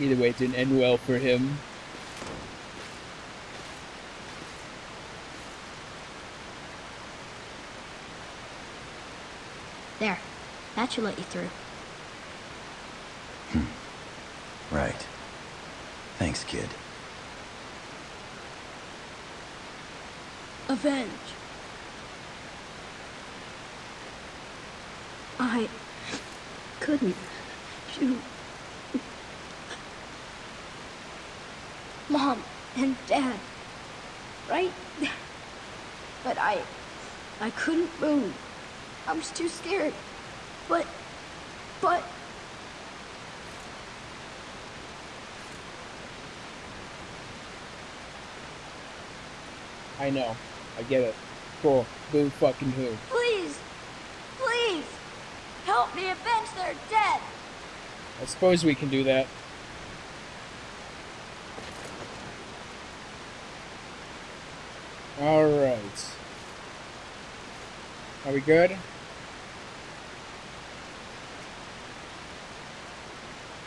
Either way, it didn't end well for him. There. That should let you through. Hmm. Right. Thanks, kid. Avenge. I couldn't shoot. Mom and Dad, right? But I, I couldn't move. I was too scared. But, but. I know. I get it. Cool. Boo fucking who. Please, please, help me avenge their dead. I suppose we can do that. Alright. Are we good?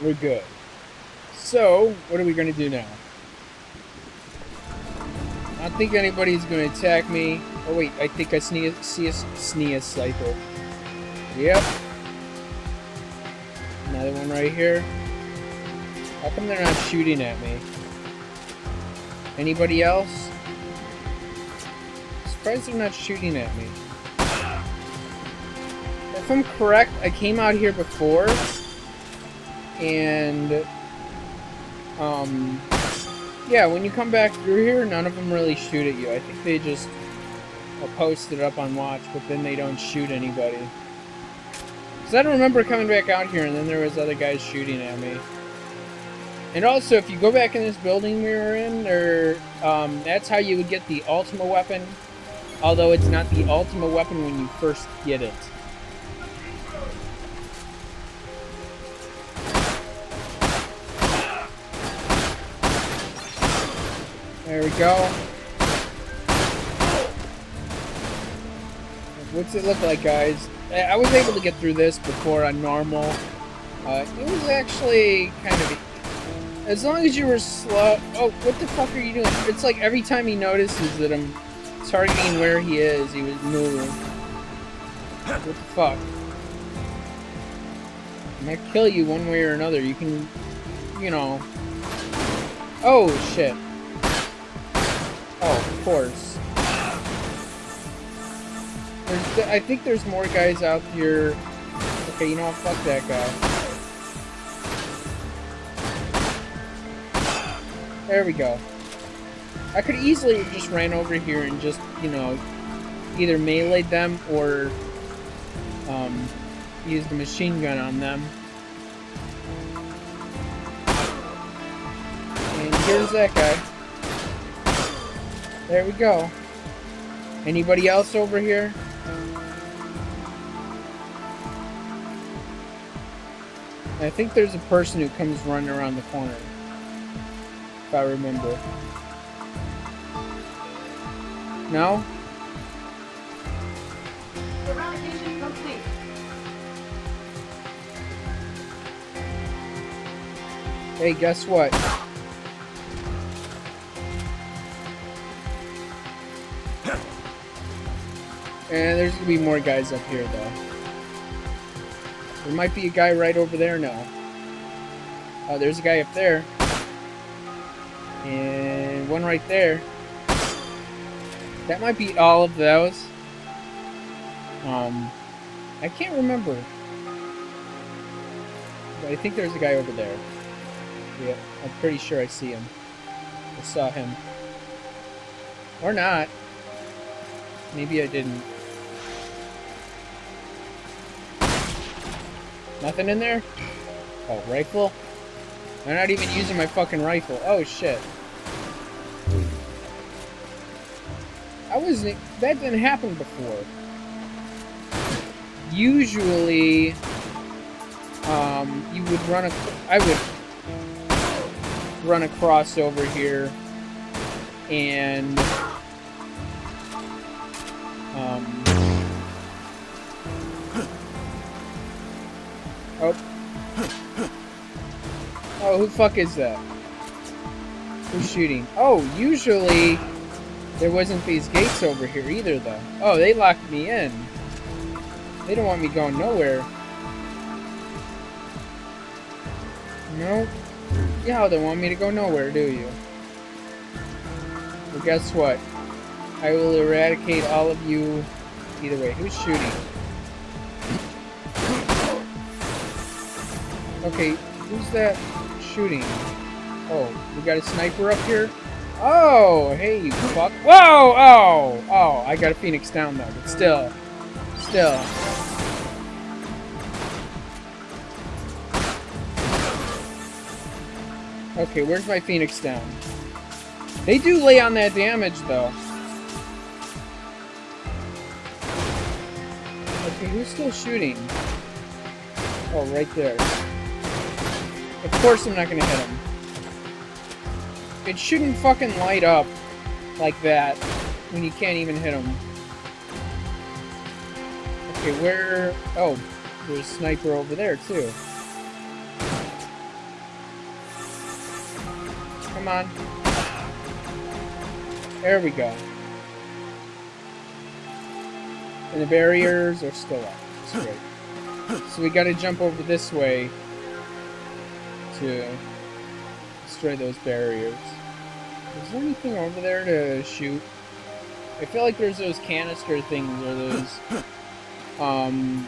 We're good. So, what are we going to do now? I don't think anybody's going to attack me. Oh wait, I think I see a, see cycle. Yep. Another one right here. How come they're not shooting at me? Anybody else? Surprised they're not shooting at me. If I'm correct, I came out here before and um yeah, when you come back through here, none of them really shoot at you. I think they just uh, post it up on watch, but then they don't shoot anybody. Because I don't remember coming back out here and then there was other guys shooting at me. And also, if you go back in this building we were in, there, um, that's how you would get the Ultima weapon. Although it's not the ultimate weapon when you first get it. There we go. What's it look like, guys? I was able to get through this before on normal. Uh, it was actually kind of... As long as you were slow... Oh, what the fuck are you doing? It's like every time he notices that I'm targeting where he is, he was moving. What the fuck? I might kill you one way or another. You can... You know... Oh, shit. Oh, of course. There's, I think there's more guys out here. Okay, you know what? Fuck that guy. There we go. I could easily have just ran over here and just, you know, either meleeed them or um, the machine gun on them. And here's that guy. There we go. Anybody else over here? I think there's a person who comes running around the corner. If I remember. No? Eradication complete. Hey, guess what? And there's gonna be more guys up here, though. There might be a guy right over there now. Oh, there's a guy up there. And one right there. That might be all of those. Um, I can't remember. But I think there's a guy over there. Yeah, I'm pretty sure I see him. I saw him. Or not. Maybe I didn't. Nothing in there? Oh, rifle? I'm not even using my fucking rifle. Oh, shit. That didn't happen before. Usually... Um, you would run a... I would run across over here and um oh Oh, who the fuck is that? Who's shooting? Oh, usually there wasn't these gates over here either, though. Oh, they locked me in. They don't want me going nowhere. No. Yeah, they want me to go nowhere, do you? Well, guess what? I will eradicate all of you either way. Who's shooting? Okay, who's that shooting? Oh, we got a sniper up here? Oh, hey, you fuck. Whoa! Oh! Oh, I got a phoenix down though, but still. Still. Okay, where's my phoenix down? They do lay on that damage though. Okay, who's still shooting? Oh, right there. Of course I'm not gonna hit him. It shouldn't fucking light up like that when you can't even hit him. Okay, where... Oh, there's a sniper over there, too. Come on. There we go. And the barriers are still up. That's great. So we gotta jump over this way to destroy those barriers. Is there anything over there to shoot? I feel like there's those canister things or those um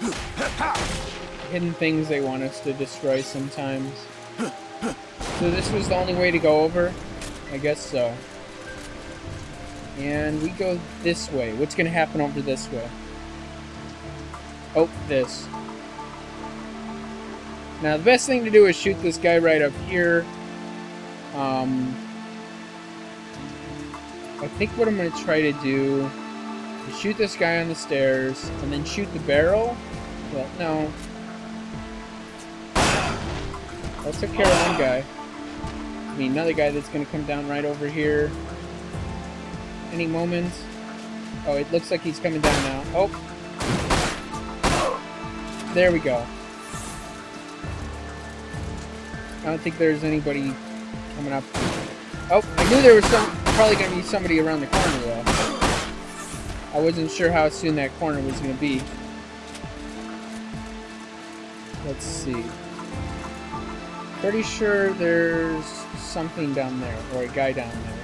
hidden things they want us to destroy sometimes. So this was the only way to go over? I guess so. And we go this way. What's gonna happen over this way? Oh, this. Now the best thing to do is shoot this guy right up here. Um, I think what I'm going to try to do is shoot this guy on the stairs and then shoot the barrel. Well, no. That took care of one guy. I mean, another guy that's going to come down right over here. Any moment. Oh, it looks like he's coming down now. Oh. There we go. I don't think there's anybody coming up. Oh, I knew there was some probably going to be somebody around the corner, though. I wasn't sure how soon that corner was going to be. Let's see. Pretty sure there's something down there, or a guy down there.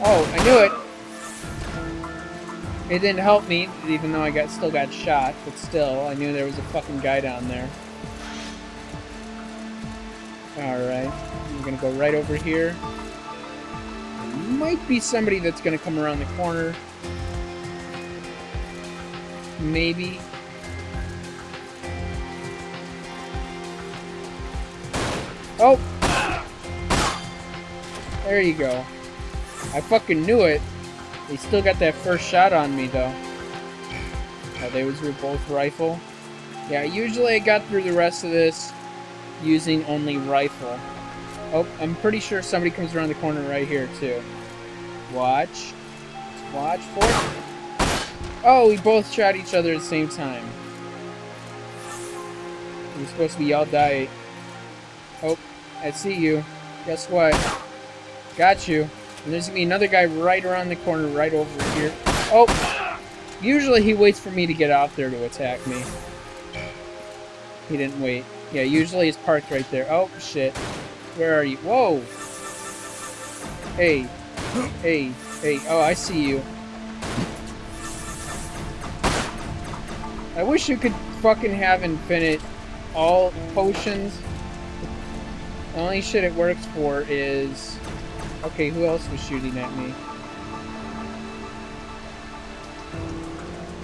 Oh, I knew it! It didn't help me, even though I got still got shot, but still, I knew there was a fucking guy down there. Alright, I'm gonna go right over here. Might be somebody that's gonna come around the corner. Maybe. Oh! There you go. I fucking knew it. They still got that first shot on me, though. Oh, they was with both rifle. Yeah, usually I got through the rest of this using only rifle. Oh, I'm pretty sure somebody comes around the corner right here, too. Watch. Watch for Oh, we both shot each other at the same time. We're supposed to be all die. Oh, I see you. Guess what? Got you. And there's gonna be another guy right around the corner, right over here. Oh! Usually he waits for me to get out there to attack me. He didn't wait. Yeah, usually he's parked right there. Oh, shit. Where are you? Whoa! Hey. Hey. Hey. Oh, I see you. I wish you could fucking have infinite all potions. The only shit it works for is... Okay, who else was shooting at me?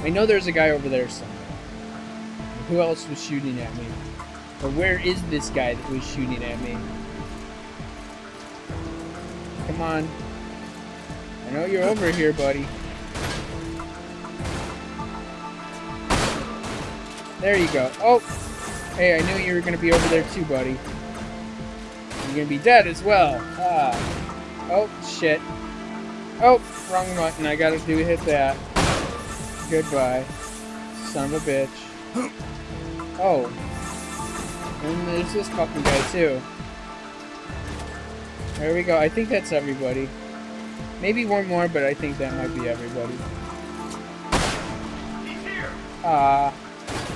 I know there's a guy over there somewhere. Who else was shooting at me? Or where is this guy that was shooting at me? Come on. Know you're over here, buddy. There you go. Oh! Hey, I knew you were going to be over there too, buddy. You're going to be dead as well. Ah. Oh, shit. Oh, wrong button. I gotta do hit that. Goodbye. Son of a bitch. Oh. And there's this fucking guy too. There we go. I think that's everybody. Maybe one more, but I think that might be everybody. Ah,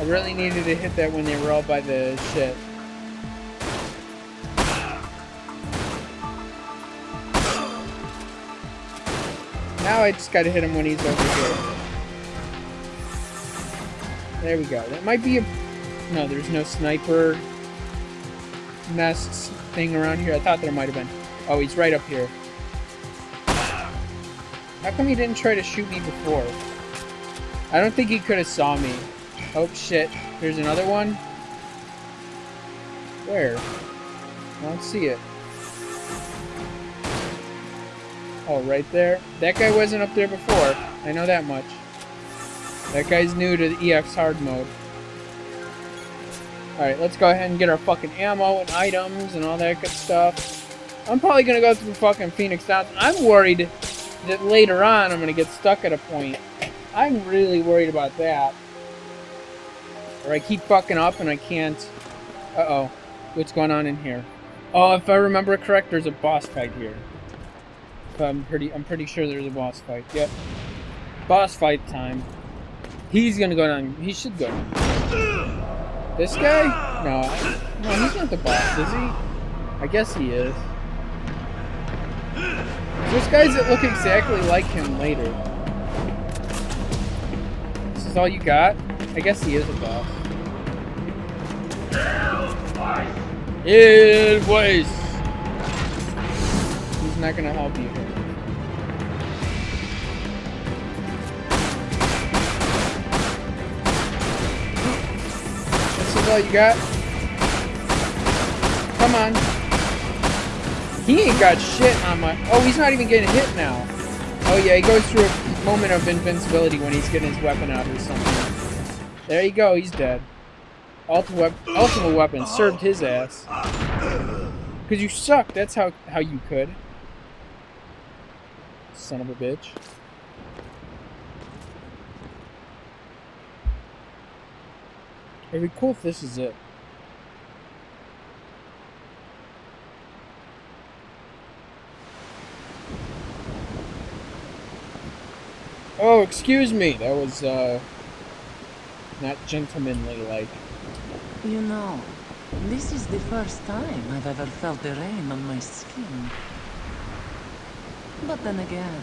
I really needed to hit that when they were all by the shit. Now I just gotta hit him when he's over here. There we go. That might be a... No, there's no sniper nest thing around here. I thought there might have been. Oh, he's right up here. How come he didn't try to shoot me before? I don't think he could have saw me. Oh, shit. There's another one? Where? I don't see it. Oh, right there? That guy wasn't up there before. I know that much. That guy's new to the EX hard mode. Alright, let's go ahead and get our fucking ammo and items and all that good stuff. I'm probably gonna go through fucking Phoenix Downs. I'm worried that later on I'm gonna get stuck at a point. I'm really worried about that. Or I keep fucking up and I can't... Uh-oh. What's going on in here? Oh, if I remember correct, there's a boss fight here. I'm pretty I'm pretty sure there's a boss fight. Yep. Boss fight time. He's gonna go down. He should go. This guy? No. No, he's not the boss, is he? I guess he is. There's guys that look exactly like him later. This is all you got? I guess he is a boss. It was. He's not gonna help you. This is all you got? Come on. He ain't got shit on my... Oh, he's not even getting hit now. Oh yeah, he goes through a moment of invincibility when he's getting his weapon out or something. There you go, he's dead. Ultimate, ultimate weapon served his ass. Because you suck, that's how, how you could. Son of a bitch. It'd be cool if this is it. Oh, excuse me. That was, uh, not gentlemanly like. You know, this is the first time I've ever felt the rain on my skin. But then again,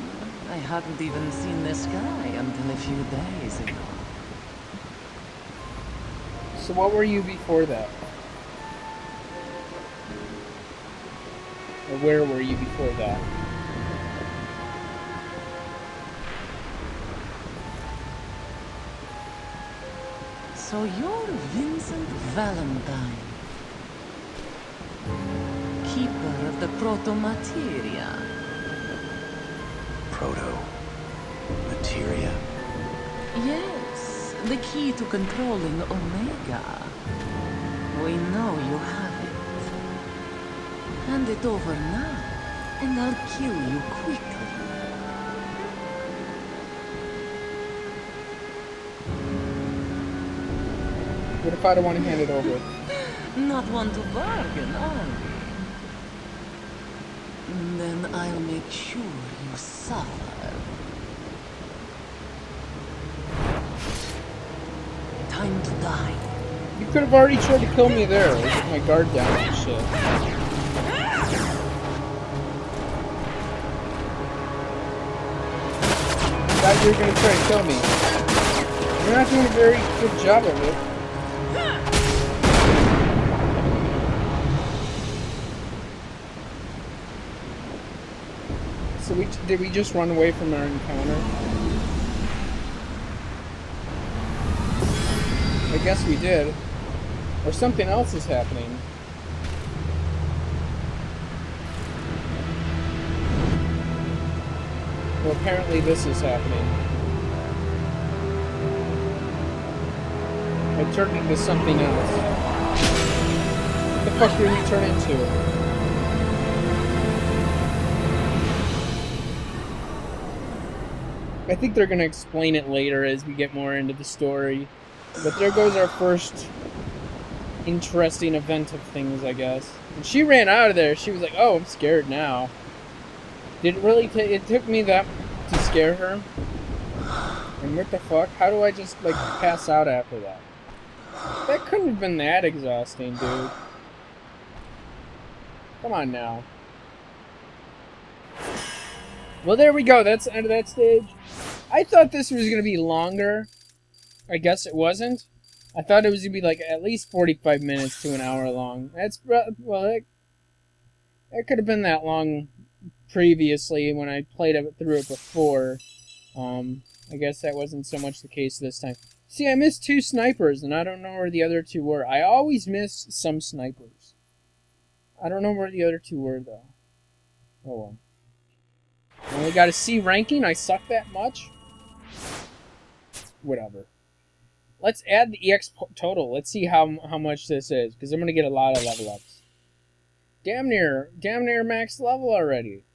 I hadn't even seen the sky until a few days ago. So what were you before that? Or where were you before that? So you're Vincent Valentine. Keeper of the Proto-Materia. Proto. Materia. Yes, the key to controlling Omega. We know you have it. Hand it over now, and I'll kill you quickly. What if I don't want to hand it over? Not one to bargain, are we? Then I'll make sure you suffer. Time to die. You could have already tried to kill me there. With my guard down and shit. Thought you were gonna try to kill me. You're not doing a very good job of it. So we did we just run away from our encounter? I guess we did. Or something else is happening. Well, apparently this is happening. I turned into something else. What the fuck did we turn into? I think they're gonna explain it later as we get more into the story. But there goes our first interesting event of things, I guess. And she ran out of there. She was like, "Oh, I'm scared now." Did it really? it took me that to scare her. And what the fuck? How do I just like pass out after that? That couldn't have been that exhausting, dude. Come on now. Well, there we go. That's the end of that stage. I thought this was going to be longer. I guess it wasn't. I thought it was going to be like at least 45 minutes to an hour long. That's, well, it, it could have been that long previously when I played it through it before. Um, I guess that wasn't so much the case this time. See, I missed two snipers, and I don't know where the other two were. I always miss some snipers. I don't know where the other two were, though. Oh well. Only got a C ranking. I suck that much. Whatever. Let's add the EX total. Let's see how how much this is, because I'm gonna get a lot of level ups. Damn near, damn near max level already.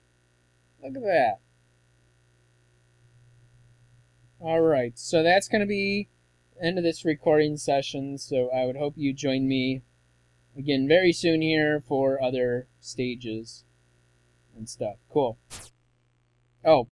Look at that. All right, so that's gonna be end of this recording session. So I would hope you join me again very soon here for other stages and stuff. Cool. Oh,